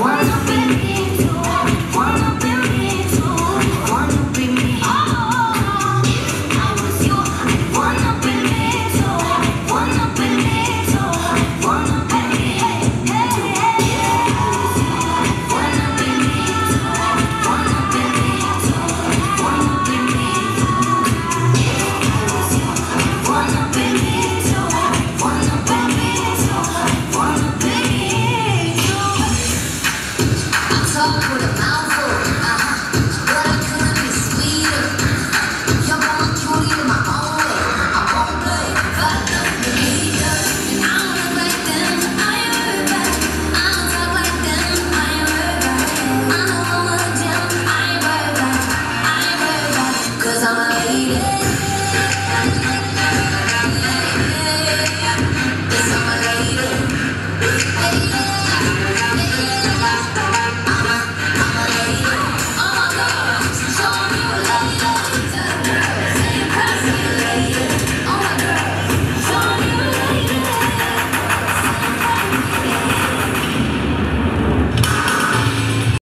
Why